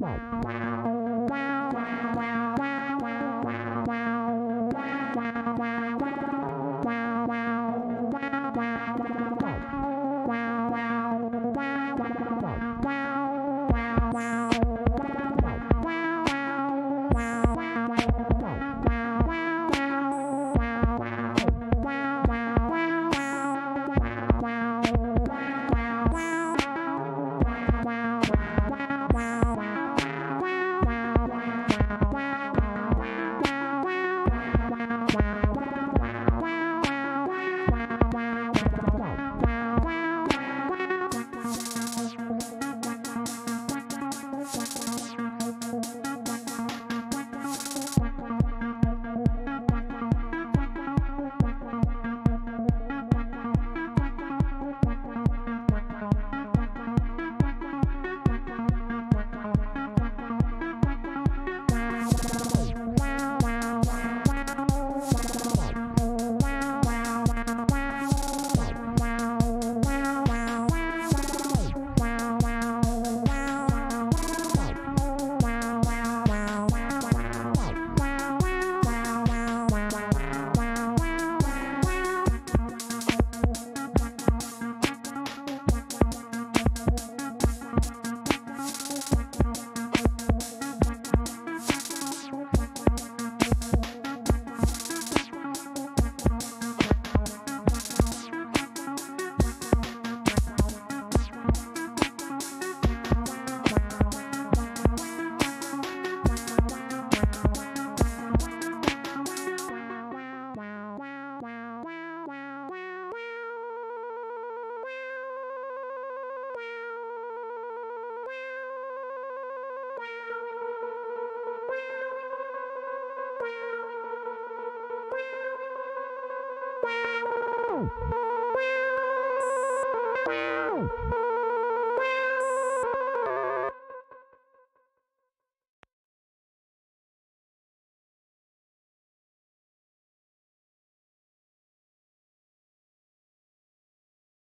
Wow. Wow.